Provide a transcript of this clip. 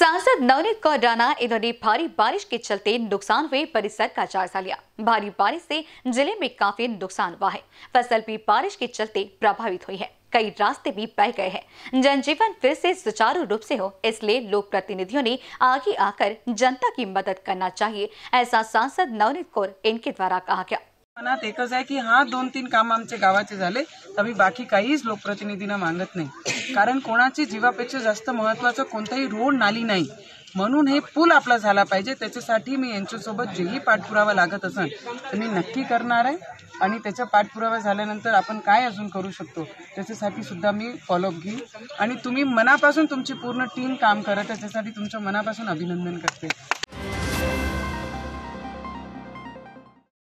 सांसद नवनीत कौर राणा इन्होंने भारी बारिश के चलते नुकसान हुए परिसर का जायजा लिया। भारी बारिश से ज़िले में काफ़ी नुकसान हुआ है। फ़सल भी बारिश के चलते प्रभावित हुई है। कई रास्ते भी बह गए हैं। जनजीवन फिर से सुचारू रूप से हो, इसलिए लोक प्रतिनिधियों ने आगे आकर जनता की मदद करना चाहिए, ऐसा सांसद नवनीत कौर इनके द्वारा कहा गया। की हा दोन तीन काम आमचे गावाचे झाले तर बाकी काहीच लोकप्रतिनिधींना मागत नाही. कारण कोणाची जीवापेक्षा जास्त महत्वाचं कोणताही रोड नाली नाही. म्हणून हे पूल आपला झाला पाहिजे. त्याच्यासाठी मी यांच्यासोबत जेही पाठपुरावा लागत असेल तर मी नक्की करणार आहे. आणि त्याचा पाठपुरावा झाल्यानंतर आपण काय अजून करू शकतो त्याच्यासाठी सुद्धा मी फॉलोअप घेईन. आणि तुम्ही मनापासून तुमची पूर्ण टीम काम करत त्याच्यासाठी तुमचं मनापासून अभिनंदन करते.